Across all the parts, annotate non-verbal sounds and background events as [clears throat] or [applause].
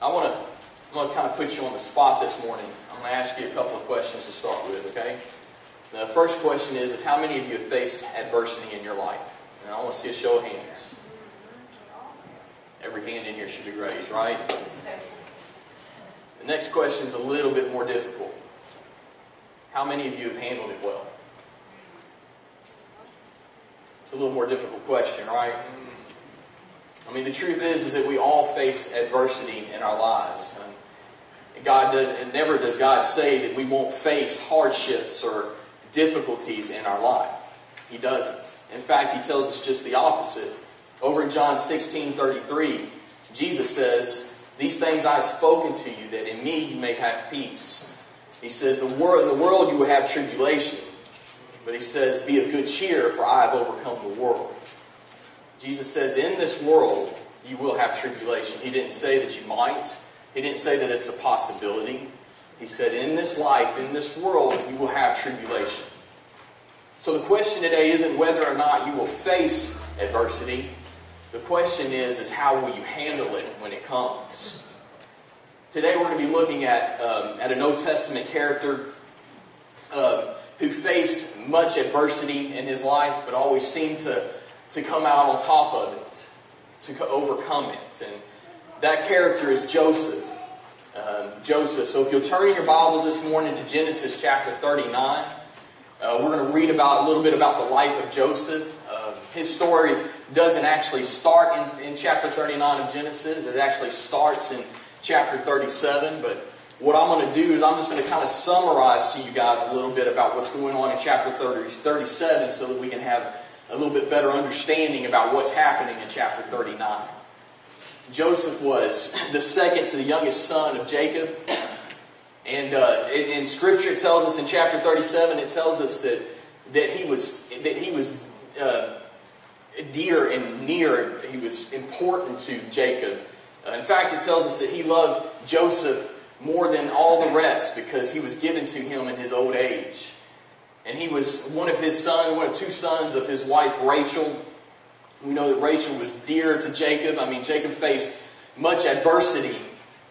I want to I'm going to kind of put you on the spot this morning. I'm going to ask you a couple of questions to start with, okay? The first question is, is how many of you have faced adversity in your life? And I want to see a show of hands. Every hand in here should be raised, right? The next question is a little bit more difficult. How many of you have handled it well? It's a little more difficult question, right? I mean, the truth is, is that we all face adversity in our lives. And God does, never does God say that we won't face hardships or difficulties in our life. He doesn't. In fact, He tells us just the opposite. Over in John 16 33, Jesus says, These things I have spoken to you, that in me you may have peace. He says, the world, In the world you will have tribulation. But He says, Be of good cheer, for I have overcome the world. Jesus says, In this world, you will have tribulation. He didn't say that you might, He didn't say that it's a possibility. He said, In this life, in this world, you will have tribulation. So the question today isn't whether or not you will face adversity. The question is, is how will you handle it when it comes? Today we're going to be looking at, um, at an Old Testament character uh, who faced much adversity in his life, but always seemed to to come out on top of it, to overcome it. And that character is Joseph. Um, Joseph. So if you'll turn your Bibles this morning to Genesis chapter 39, uh, we're going to read about a little bit about the life of Joseph. Uh, his story doesn't actually start in, in chapter 39 of Genesis. It actually starts in chapter 37. But what I'm going to do is I'm just going to kind of summarize to you guys a little bit about what's going on in chapter 30, 37 so that we can have a little bit better understanding about what's happening in chapter 39. Joseph was the second to the youngest son of Jacob. And uh, in, in, Scripture, it tells us in chapter 37, it tells us that, that he was, that he was uh, dear and near, he was important to Jacob. Uh, in fact, it tells us that he loved Joseph more than all the rest because he was given to him in his old age. And he was one of his sons, one of two sons of his wife Rachel. We know that Rachel was dear to Jacob. I mean, Jacob faced much adversity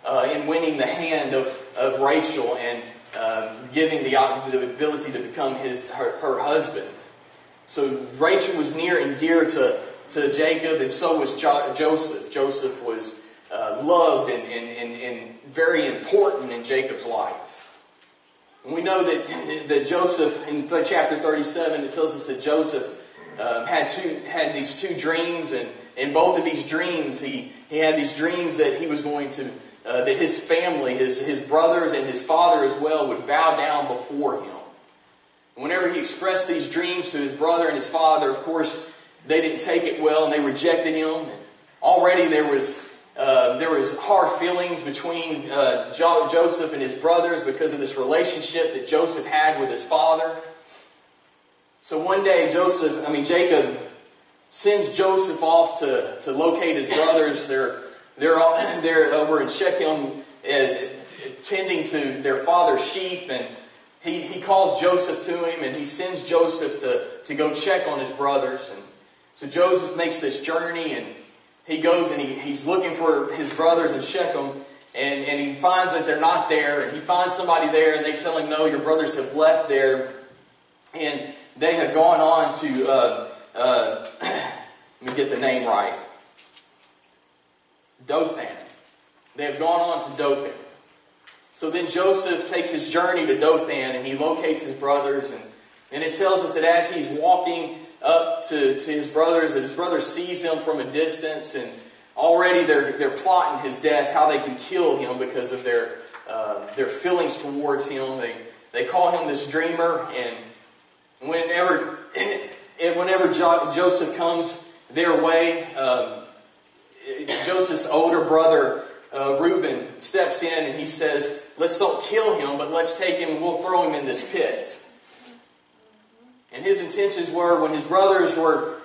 uh, in winning the hand of, of Rachel and uh, giving the, the ability to become his, her, her husband. So Rachel was near and dear to, to Jacob, and so was jo- Joseph. Joseph was uh, loved and, and, and, and very important in Jacob's life. And we know that, [clears throat] that Joseph, in chapter 37, it tells us that Joseph uh, had, two, had these two dreams, and in both of these dreams, he, he had these dreams that he was going to, uh, that his family, his, his brothers, and his father as well would bow down before him. And whenever he expressed these dreams to his brother and his father, of course, they didn't take it well and they rejected him. And already there was uh, there was hard feelings between uh, jo- Joseph and his brothers because of this relationship that Joseph had with his father. So one day, Joseph, I mean Jacob, sends Joseph off to, to locate his brothers. They're they're all, [clears throat] they're over in Shechem, uh, tending to their father's sheep, and he, he calls Joseph to him, and he sends Joseph to, to go check on his brothers. And so Joseph makes this journey, and he goes and he, he's looking for his brothers in Shechem, and, and he finds that they're not there. And he finds somebody there, and they tell him, No, your brothers have left there, and they have gone on to, uh, uh, [clears throat] let me get the name right, Dothan. They have gone on to Dothan. So then Joseph takes his journey to Dothan, and he locates his brothers, and, and it tells us that as he's walking to, to his brothers, and his brother sees him from a distance, and already they're, they're plotting his death, how they can kill him because of their, uh, their feelings towards him. They, they call him this dreamer, and whenever, [coughs] whenever jo- Joseph comes their way, um, Joseph's older brother, uh, Reuben, steps in and he says, Let's don't kill him, but let's take him we'll throw him in this pit. And his intentions were when his brothers were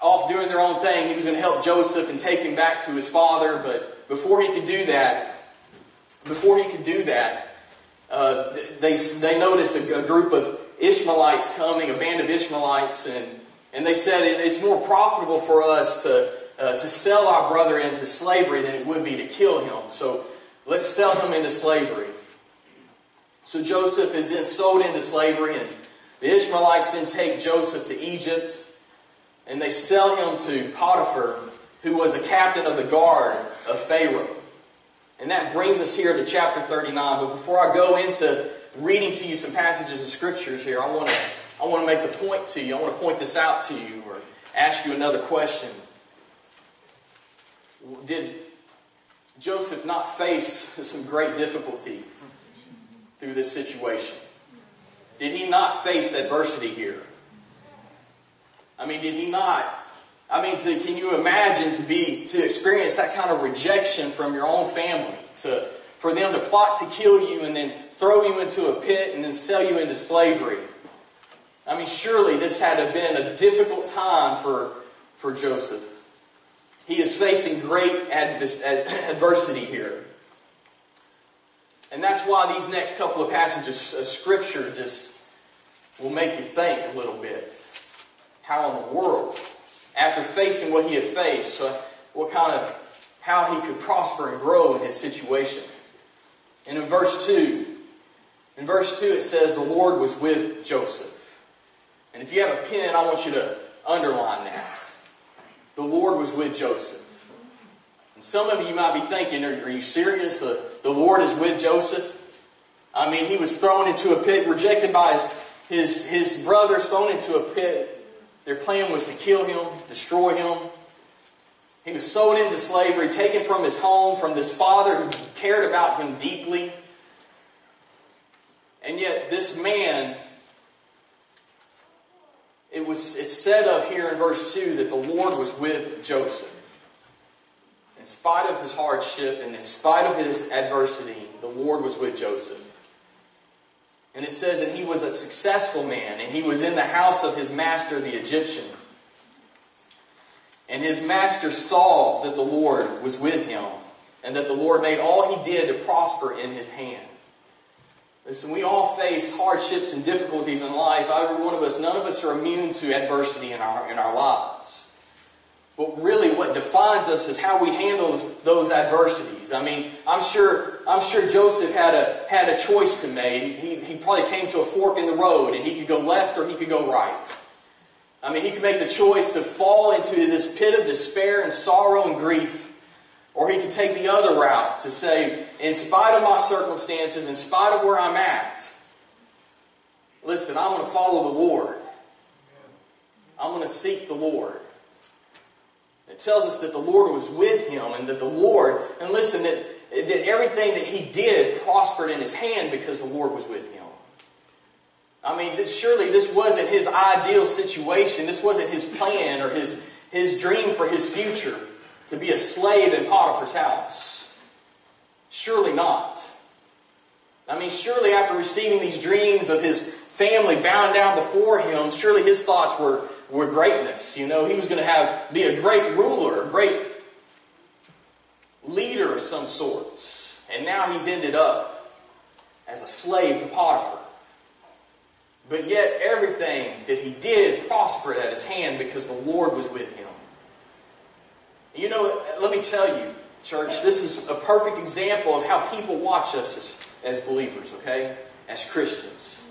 off doing their own thing, he was going to help Joseph and take him back to his father. But before he could do that, before he could do that, uh, they, they noticed a, a, group of Ishmaelites coming, a band of Ishmaelites, and, and they said it's more profitable for us to, uh, to sell our brother into slavery than it would be to kill him. So let's sell him into slavery. So Joseph is then sold into slavery, and the Ishmaelites then take Joseph to Egypt, and they sell him to Potiphar, who was a captain of the guard of Pharaoh. And that brings us here to chapter 39. But before I go into reading to you some passages of scriptures here, I want to I want to make the point to you. I want to point this out to you or ask you another question. Did Joseph not face some great difficulty through this situation? Did he not face adversity here? I mean, did he not? I mean, to, can you imagine to be to experience that kind of rejection from your own family, to for them to plot to kill you and then throw you into a pit and then sell you into slavery? I mean, surely this had to have been a difficult time for, for Joseph. He is facing great [laughs] adversity here. And that's why these next couple of passages of Scripture just will make you think a little bit. How in the world, after facing what he had faced, uh, what kind of, how he could prosper and grow in his situation. And in verse 2, in verse 2 it says, The Lord was with Joseph. And if you have a pen, I want you to underline that. The Lord was with Joseph. And some of you might be thinking, are, are you serious? The Lord is with Joseph? I mean, he was thrown into a pit, rejected by his, his, his brothers, thrown into a pit. Their plan was to kill him, destroy him. He was sold into slavery, taken from his home, from this father who cared about him deeply. And yet, this man it was it's said of here in verse 2 that the Lord was with Joseph. In spite of his hardship and in spite of his adversity, the Lord was with Joseph. And it says that he was a successful man and he was in the house of his master, the Egyptian. And his master saw that the Lord was with him and that the Lord made all he did to prosper in his hand. Listen, we all face hardships and difficulties in life. Every one of us, none of us are immune to adversity in our, in our lives. But really, what defines us is how we handle those adversities. I mean, I'm sure, I'm sure Joseph had a, had a choice to make. He, he probably came to a fork in the road, and he could go left or he could go right. I mean, he could make the choice to fall into this pit of despair and sorrow and grief or he could take the other route to say, in spite of my circumstances, in spite of where I'm at, listen, I'm going to follow the Lord. I'm going to seek the Lord. It tells us that the Lord was with him and that the Lord, and listen, that, that everything that he did prospered in his hand because the Lord was with him. I mean, this, surely this wasn't his ideal situation. This wasn't his plan or his, his dream for his future to be a slave in Potiphar's house? Surely not. I mean, surely after receiving these dreams of his family bound down before him, surely his thoughts were, were greatness. You know, he was going to have be a great ruler, a great leader of some sorts. And now he's ended up as a slave to Potiphar. But yet everything that he did prospered at his hand because the Lord was with him. You know, let me tell you, church, this is a perfect example of how people watch us as, as believers, okay? As Christians.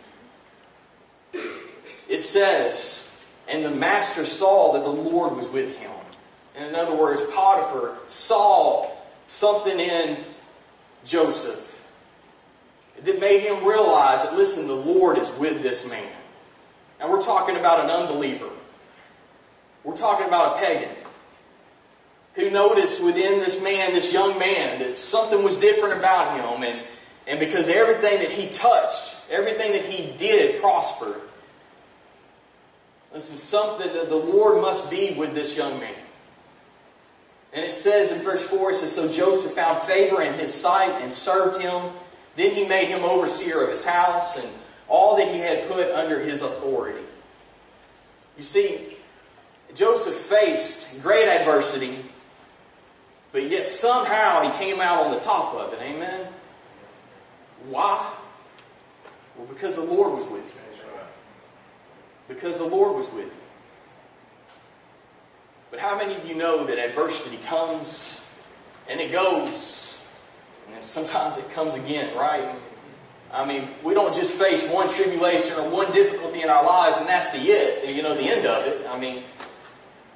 It says, and the master saw that the Lord was with him. And in other words, Potiphar saw something in Joseph that made him realize that, listen, the Lord is with this man. And we're talking about an unbeliever. We're talking about a pagan who noticed within this man, this young man, that something was different about him. And, and because everything that he touched, everything that he did prospered. This is something that the Lord must be with this young man. And it says in verse 4, it says, So Joseph found favor in his sight and served him. Then he made him overseer of his house and all that he had put under his authority. You see, Joseph faced great adversity but yet somehow he came out on the top of it. Amen? Why? Well, because the Lord was with you. Because the Lord was with you. But how many of you know that adversity comes and it goes, and then sometimes it comes again, right? I mean, we don't just face one tribulation or one difficulty in our lives and that's the it, you know, the end of it. I mean,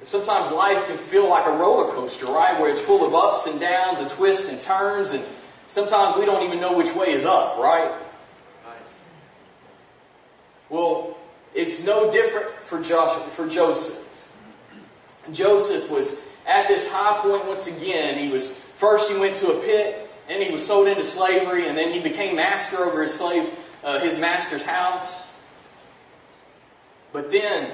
sometimes life can feel like a roller coaster, right? Where it's full of ups and downs and twists and turns, and sometimes we don't even know which way is up, right? Well, it's no different for Joshua, for Joseph. Joseph was at this high point once again. He was first he went to a pit then he was sold into slavery, and then he became master over his slave, uh, his master's house. But then,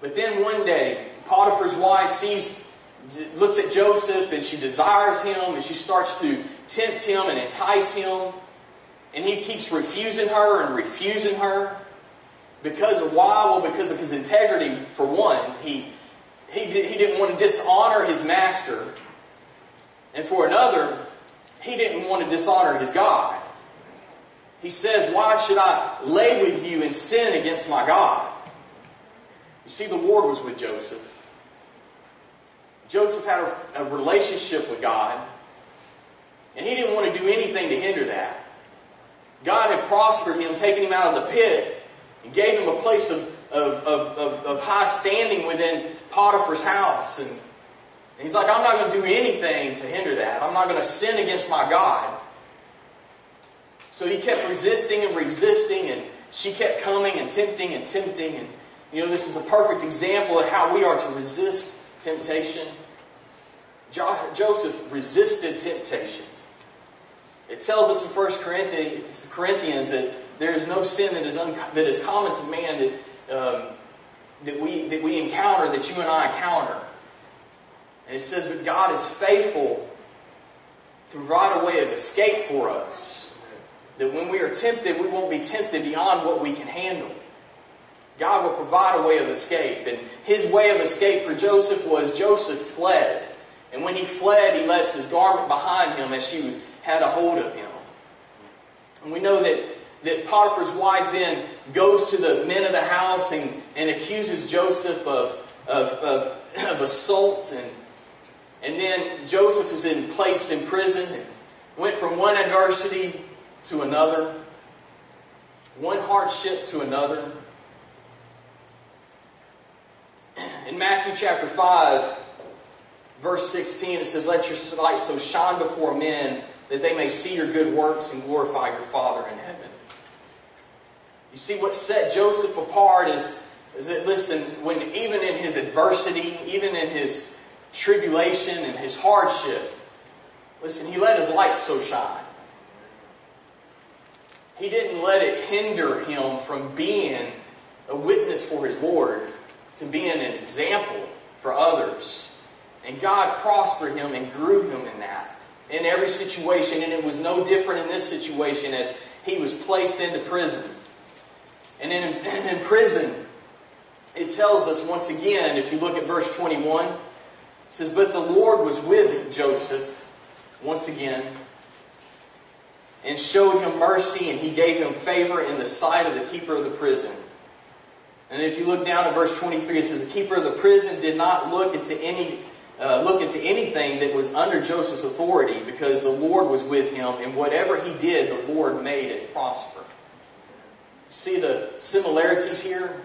but then one day, Potiphar's wife sees, looks at Joseph, and she desires him, and she starts to tempt him and entice him. And he keeps refusing her and refusing her. Because of why? Well, because of his integrity, for one. He, he, he didn't want to dishonor his master. And for another, he didn't want to dishonor his God. He says, Why should I lay with you and sin against my God? You see, the Lord was with Joseph. Joseph had a, a relationship with God, and he didn't want to do anything to hinder that. God had prospered him, taken him out of the pit, and gave him a place of, of, of, of high standing within Potiphar's house. And and he's like, I'm not going to do anything to hinder that. I'm not going to sin against my God. So he kept resisting and resisting, and she kept coming and tempting and tempting. And, you know, this is a perfect example of how we are to resist temptation. Jo- Joseph resisted temptation. It tells us in 1 Corinthians that there is no sin that is, un- that is common to man that, um, that, we, that we encounter, that you and I encounter. And it says, But God is faithful to provide a way of escape for us. That when we are tempted, we won't be tempted beyond what we can handle. God will provide a way of escape. And his way of escape for Joseph was Joseph fled. And when he fled, he left his garment behind him as she had a hold of him. And we know that, that Potiphar's wife then goes to the men of the house and, and accuses Joseph of, of, of, [clears throat] of assault and and then Joseph is in, placed in prison and went from one adversity to another, one hardship to another. In Matthew chapter 5, verse 16, it says, Let your light so shine before men that they may see your good works and glorify your Father in heaven. You see, what set Joseph apart is, is that, listen, when even in his adversity, even in his tribulation and his hardship, listen, he let his light so shine. He didn't let it hinder him from being a witness for his Lord, to being an example for others. And God prospered him and grew him in that, in every situation. And it was no different in this situation as he was placed into prison. And in, [clears throat] in prison, it tells us once again, if you look at verse 21, it says, But the Lord was with Joseph once again and showed him mercy, and he gave him favor in the sight of the keeper of the prison. And if you look down at verse 23, it says, The keeper of the prison did not look into any uh, look into anything that was under Joseph's authority because the Lord was with him, and whatever he did, the Lord made it prosper. See the similarities here?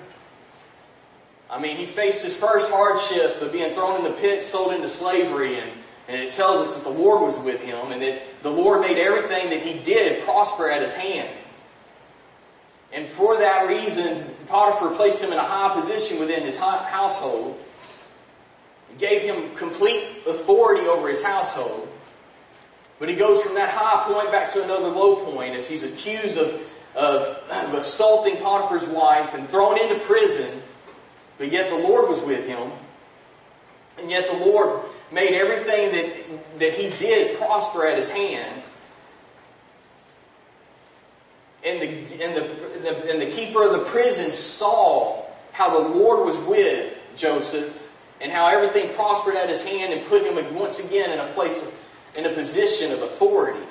I mean, he faced his first hardship of being thrown in the pit, sold into slavery, and, and it tells us that the Lord was with him and that the Lord made everything that he did prosper at his hand. And for that reason, Potiphar placed him in a high position within his household. Gave him complete authority over his household. But he goes from that high point back to another low point as he's accused of, of, of assaulting Potiphar's wife and thrown into prison but yet the Lord was with him. And yet the Lord made everything that, that he did prosper at his hand. And the, and, the, and the keeper of the prison saw how the Lord was with Joseph and how everything prospered at his hand and put him once again in a place, in a position of authority,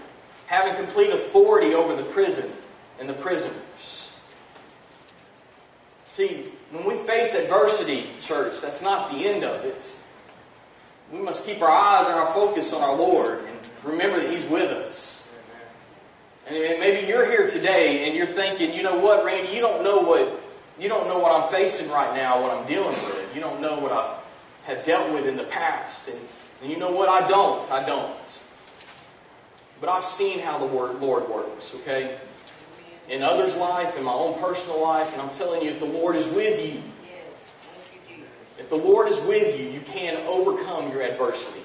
having complete authority over the prison and the prisoners. See, when we face adversity, church, that's not the end of it. we must keep our eyes and our focus on our Lord and remember that He's with us. And maybe you're here today and you're thinking, you know what, Randy, you don't know what you don't know what I'm facing right now, what I'm dealing with. You don't know what I have dealt with in the past. And, and you know what? I don't. I don't. But I've seen how the word Lord works, okay? In others' life, in my own personal life, and I'm telling you, if the Lord is with you, if the Lord is with you, you can overcome your adversity.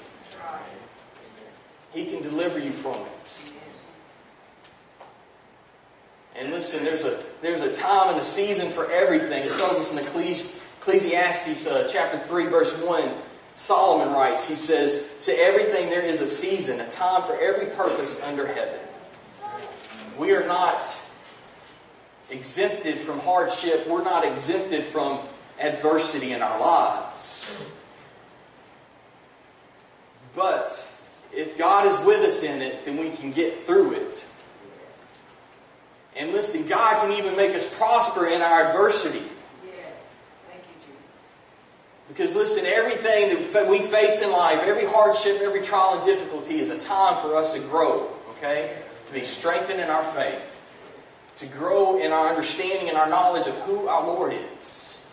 He can deliver you from it. And listen, there's a, there's a time and a season for everything. It tells us in Ecclesiastes uh, chapter 3, verse 1, Solomon writes, he says, To everything there is a season, a time for every purpose under heaven. We are not exempted from hardship. We're not exempted from adversity in our lives. But if God is with us in it, then we can get through it. And listen, God can even make us prosper in our adversity. Yes. Thank you, Jesus. Because listen, everything that we face in life, every hardship, every trial and difficulty is a time for us to grow, okay? To be strengthened in our faith, to grow in our understanding and our knowledge of who our Lord is.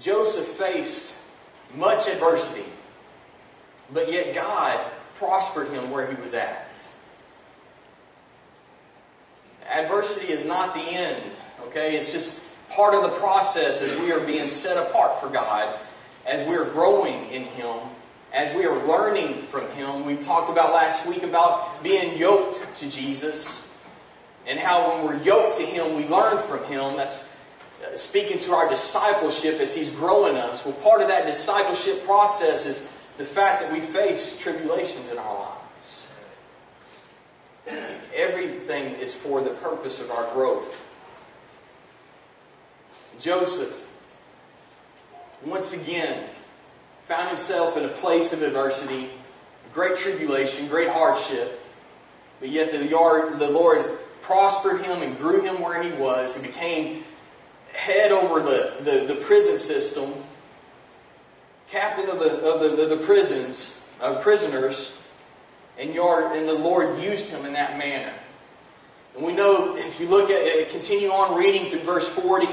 Joseph faced much adversity, but yet God prospered him where he was at. Adversity is not the end, okay? It's just part of the process as we are being set apart for God, as we are growing in Him, as we are learning from Him. We talked about last week about being yoked to Jesus and how when we're yoked to Him, we learn from Him. That's uh, speaking to our discipleship as He's growing us. Well, part of that discipleship process is the fact that we face tribulations in our lives. Everything is for the purpose of our growth. Joseph, once again, found himself in a place of adversity, great tribulation, great hardship, but yet the, Lord, the Lord prospered him and grew him where he was. He became head over the, the, the prison system, captain of the, of the, the, the prisons, uh, prisoners, and, your, and the Lord used him in that manner. And we know, if you look at continue on reading through verse 40,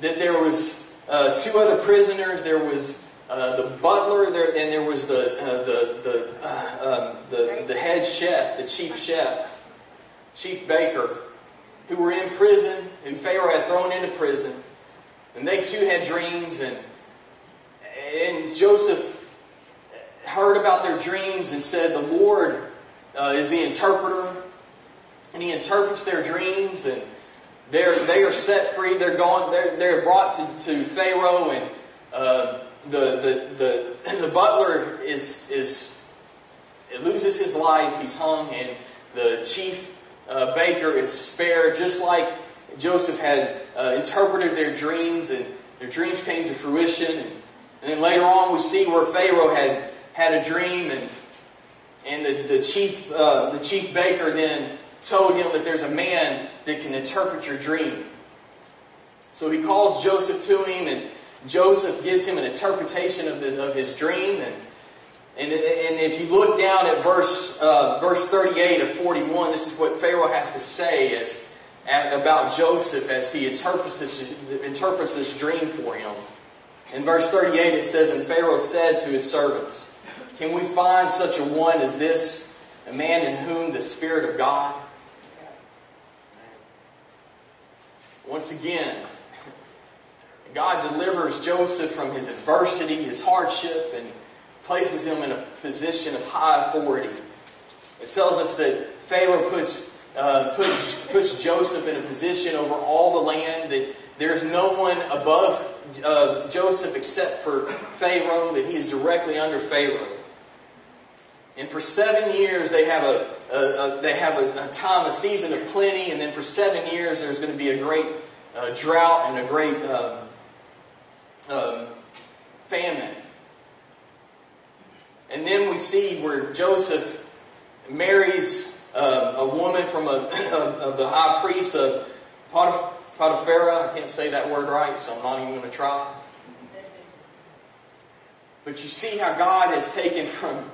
that there was uh, two other prisoners. There was uh, the butler, there, and there was the, uh, the, the, uh, um, the, the head chef, the chief chef, chief baker, who were in prison, who Pharaoh had thrown into prison. And they too had dreams, and, and Joseph heard about their dreams and said, The Lord uh, is the interpreter. And he interprets their dreams and they're, they are set free. They're, going, they're, they're brought to, to Pharaoh and uh, the, the, the, [laughs] the butler is, is loses his life. He's hung and the chief uh, baker is spared just like Joseph had uh, interpreted their dreams and their dreams came to fruition. And, and then later on we see where Pharaoh had had a dream, and and the, the chief uh, the chief baker then told him that there's a man that can interpret your dream. So he calls Joseph to him, and Joseph gives him an interpretation of, the, of his dream. And, and, and if you look down at verse, uh, verse 38 of 41, this is what Pharaoh has to say as, about Joseph as he interprets this, interprets this dream for him. In verse 38, it says, And Pharaoh said to his servants, can we find such a one as this, a man in whom the Spirit of God? Once again, God delivers Joseph from his adversity, his hardship, and places him in a position of high authority. It tells us that Pharaoh puts, uh, puts, puts Joseph in a position over all the land, that there's no one above uh, Joseph except for Pharaoh, that he is directly under Pharaoh. And for seven years, they have a, a, a they have a, a, time, a season of plenty, and then for seven years, there's going to be a great uh, drought and a great um, um, famine. And then we see where Joseph marries uh, a woman from a, [laughs] of the high priest of Potiphar. I can't say that word right, so I'm not even going to try. But you see how God has taken from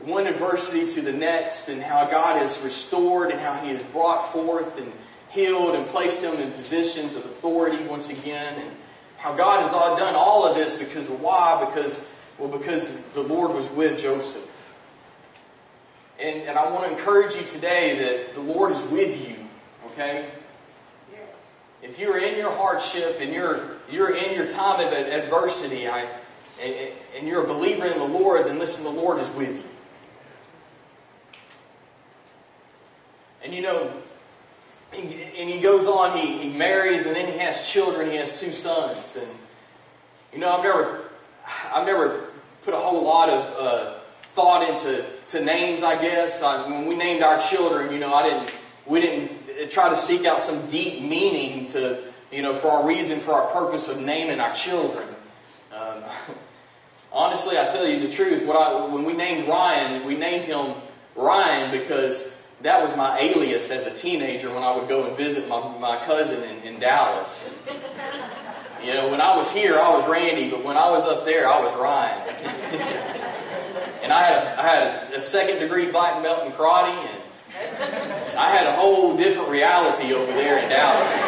one adversity to the next, and how God has restored, and how He has brought forth and healed and placed him in positions of authority once again, and how God has done all of this because of why? Because well, because the Lord was with Joseph. And, and I want to encourage you today that the Lord is with you, okay? Yes. If you're in your hardship and you're, you're in your time of adversity I, and, and you're a believer in the Lord, then listen, the Lord is with you. And you know, and he goes on, he, he marries, and then he has children. He has two sons. And, you know, I've never, I've never put a whole lot of uh, thought into to names, I guess. I, when we named our children, you know, I didn't, we didn't try to seek out some deep meaning to, you know, for our reason, for our purpose of naming our children. Um, [laughs] honestly, I tell you the truth. What I, when we named Ryan, we named him Ryan because that was my alias as a teenager when I would go and visit my, my cousin in, in Dallas. [laughs] You know, when I was here, I was Randy, but when I was up there, I was Ryan. [laughs] and I had a, I had a, a, second degree black belt in karate, and I had a whole different reality over there in Dallas. [laughs]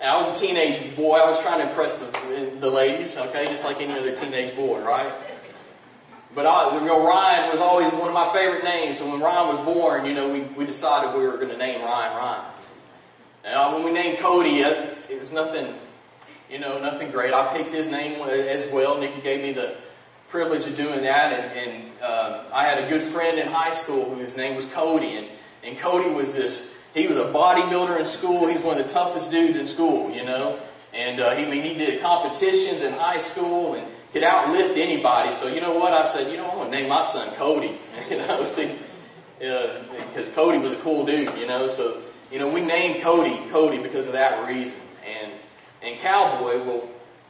and I was a teenage boy. I was trying to impress the, the ladies, okay, just like any other teenage boy, right? But I, you know, Ryan was always one of my favorite names. So when Ryan was born, you know, we, we decided we were going to name Ryan Ryan. Now, when we named Cody, it was nothing, you know, nothing great. I picked his name as well. Nikki gave me the privilege of doing that. And, and uh, I had a good friend in high school whose name was Cody. And, and Cody was this, he was a bodybuilder in school. He's one of the toughest dudes in school, you know. And uh, he, I mean, he did competitions in high school. And could outlift anybody. So you know what? I said, you know, I'm to name my son Cody. [laughs] you know, see, because uh, Cody was a cool dude. You know, so you know we named Cody Cody because of that reason. And Cowboy, well,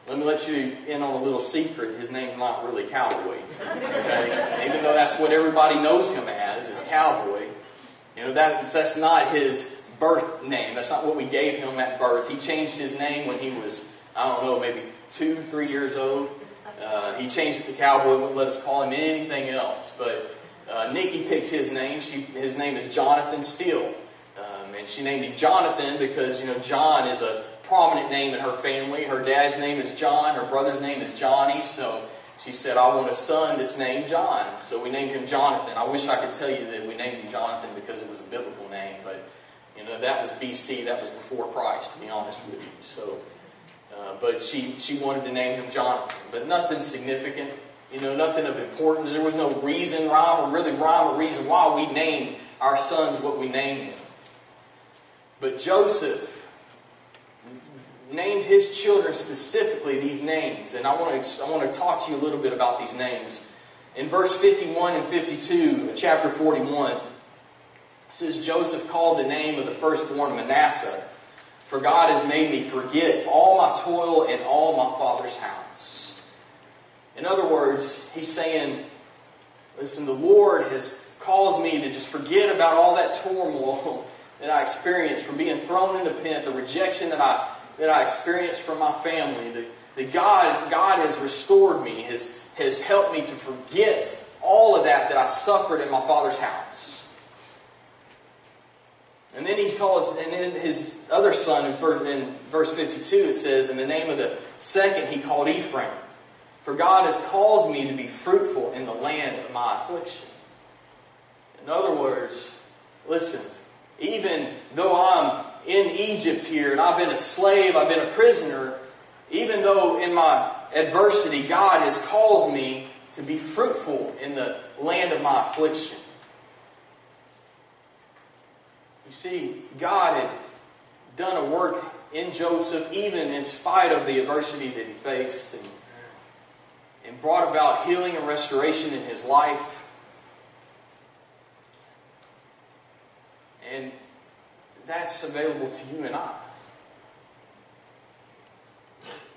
let me let you in on a little secret. His name's not really Cowboy. Okay, even though that's what everybody knows him as is Cowboy. You know that that's not his birth name. That's not what we gave him at birth. He changed his name when he was I don't know maybe two, three years old. Uh, he changed it to Cowboy, wouldn't let us call him anything else. But uh, Nikki picked his name. She, his name is Jonathan Steele. Um, and she named him Jonathan because, you know, John is a prominent name in her family. Her dad's name is John. Her brother's name is Johnny. So she said, I want a son that's named John. So we named him Jonathan. I wish I could tell you that we named him Jonathan because it was a biblical name. But, you know, that was BC. That was before Christ, to be honest with you. So uh, but she, she wanted to name him Jonathan. But nothing significant, you know, nothing of importance. There was no reason, rhyme, or really rhyme or reason why we named our sons what we named them. But Joseph named his children specifically these names. And I want to, I want to talk to you a little bit about these names. In verse 51 and 52 of chapter 41, it says, Joseph called the name of the firstborn Manasseh for God has made me forget all my toil and all my father's house. In other words, he's saying, listen, the Lord has caused me to just forget about all that turmoil [laughs] that I experienced from being thrown in the pit, the rejection that I, that I experienced from my family. That, that God, God has restored me, has, has helped me to forget all of that that I suffered in my father's house. And then he calls, and then his other son in verse, in verse 52, it says, In the name of the second he called Ephraim. For God has caused me to be fruitful in the land of my affliction. In other words, listen, even though I'm in Egypt here and I've been a slave, I've been a prisoner, even though in my adversity God has caused me to be fruitful in the land of my affliction. You see, God had done a work in Joseph, even in spite of the adversity that he faced, and, and brought about healing and restoration in his life. And that's available to you and I.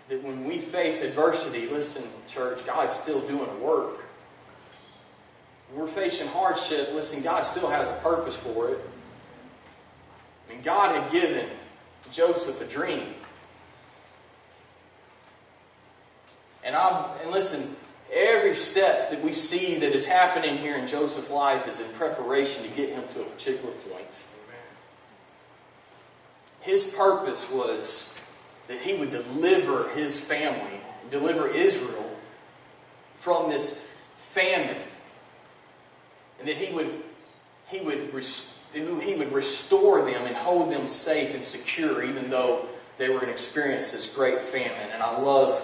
That when we face adversity, listen, church, God's still doing a work. When we're facing hardship, listen, God still has a purpose for it. And God had given Joseph a dream. And And I and listen, every step that we see that is happening here in Joseph's life is in preparation to get him to a particular point. His purpose was that he would deliver his family, deliver Israel from this famine. And that he would he would he would restore them and hold them safe and secure even though they were going to experience this great famine. And I love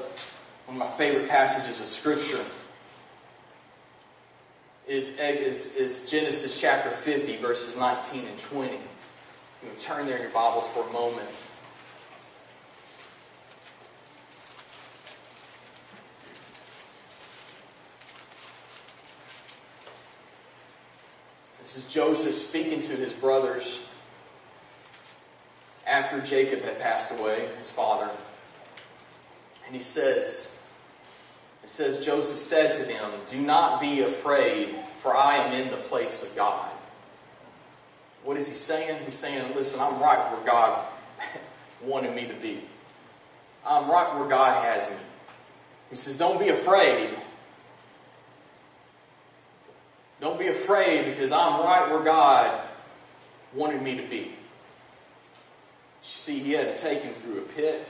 one of my favorite passages of Scripture is, is, is Genesis chapter 50, verses 19 and 20. You can turn there in your Bibles for a moment. This is Joseph speaking to his brothers after Jacob had passed away, his father. And he says, it says, Joseph said to them, Do not be afraid, for I am in the place of God. What is he saying? He's saying, Listen, I'm right where God [laughs] wanted me to be. I'm right where God has me. He says, Don't be afraid. Don't be afraid because I'm right where God wanted me to be You see, he had to take him through a pit.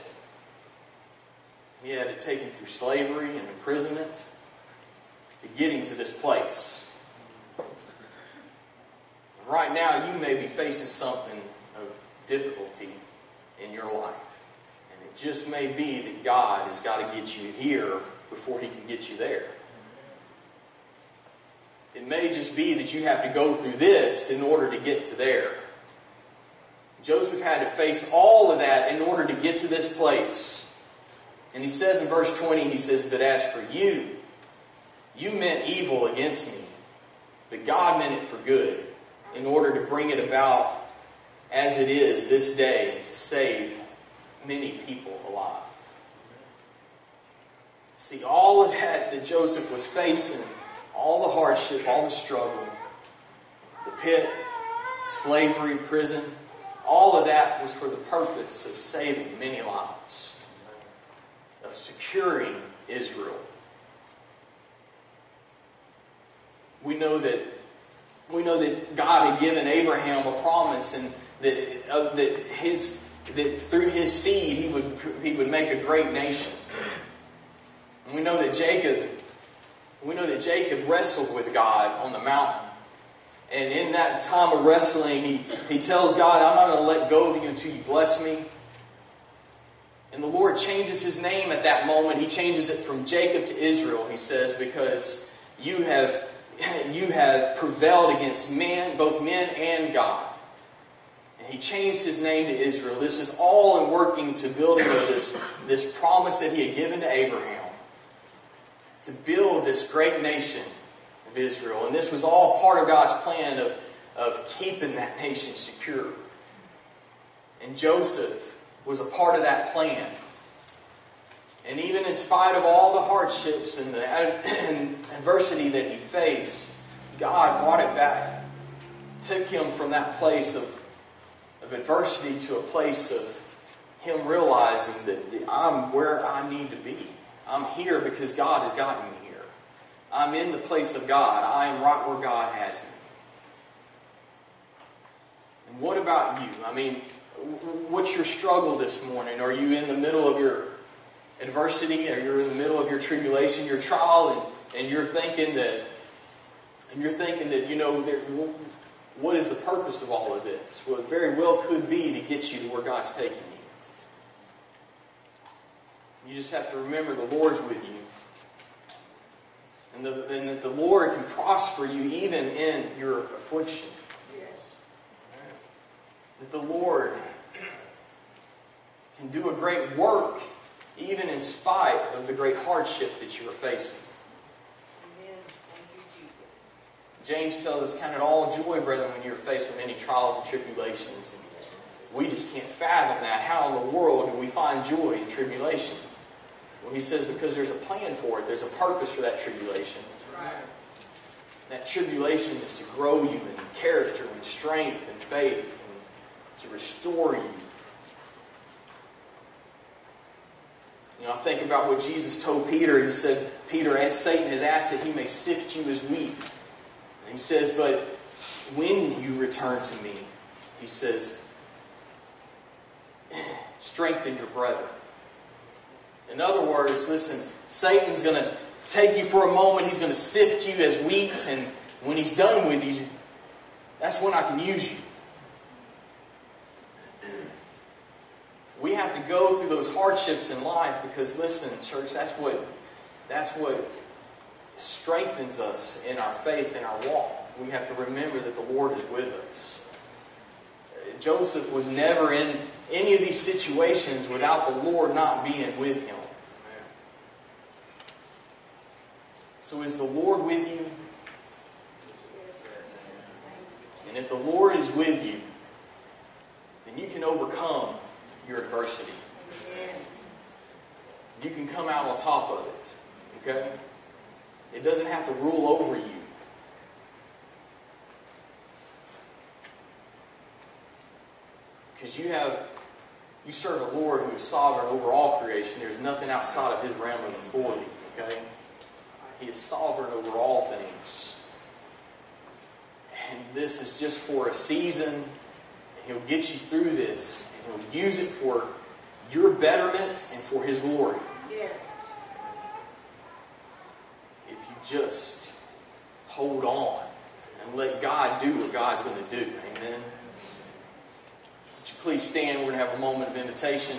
He had to take him through slavery and imprisonment to get him to this place. Right now, you may be facing something of difficulty in your life. And it just may be that God has got to get you here before he can get you there. It may just be that you have to go through this in order to get to there. Joseph had to face all of that in order to get to this place. And he says in verse 20, he says, But as for you, you meant evil against me, but God meant it for good, in order to bring it about as it is this day to save many people alive. See, all of that that Joseph was facing, all the hardship, all the struggle, the pit, slavery, prison, all of that was for the purpose of saving many lives, of securing Israel. We know that we know that God had given Abraham a promise, and that uh, that his that through his seed he would he would make a great nation. And we know that Jacob we know that Jacob wrestled with God on the mountain. And in that time of wrestling, he, he tells God, I'm not going to let go of you until you bless me. And the Lord changes his name at that moment. He changes it from Jacob to Israel, he says, because you have, you have prevailed against men, both men and God. And he changed his name to Israel. This is all in working to building of this, this promise that he had given to Abraham to build this great nation of Israel. And this was all part of God's plan of, of keeping that nation secure. And Joseph was a part of that plan. And even in spite of all the hardships and the [clears throat] adversity that he faced, God brought it back, took him from that place of, of adversity to a place of him realizing that I'm where I need to be. I'm here because God has gotten me here. I'm in the place of God. I am right where God has me. And what about you? I mean, what's your struggle this morning? Are you in the middle of your adversity? Are you are in the middle of your tribulation, your trial, and, and you're thinking that, and you're thinking that, you know, there, what is the purpose of all of this? Well, it very well could be to get you to where God's taking you. You just have to remember the Lord's with you. And, the, and that the Lord can prosper you even in your affliction. Yes. That the Lord can do a great work even in spite of the great hardship that you are facing. James tells us, Count it all joy, brethren, when you're faced with many trials and tribulations. And we just can't fathom that. How in the world do we find joy in tribulation? Well, he says because there's a plan for it, there's a purpose for that tribulation. Right. That tribulation is to grow you in character and strength and faith and to restore you. You know, I think about what Jesus told Peter. He said, Peter, Satan has asked that he may sift you as wheat. And he says, but when you return to me, he says, [clears throat] strengthen your brother. In other words, listen, Satan's going to take you for a moment. He's going to sift you as wheat. And when he's done with you, that's when I can use you. Have to go through those hardships in life because, listen, church, that's what, that's what strengthens us in our faith, and our walk. We have to remember that the Lord is with us. Joseph was never in any of these situations without the Lord not being with him. So is the Lord with you? And if the Lord is with you, then you can overcome your adversity. You can come out on top of it. Okay? It doesn't have to rule over you. Because you have you serve a Lord who is sovereign over all creation. There's nothing outside of his realm of authority. Okay? He is sovereign over all things. And this is just for a season. He'll get you through this. And he'll use it for your betterment and for his glory. Yes. If you just hold on and let God do what God's going to do. Amen. Would you please stand? We're going to have a moment of invitation.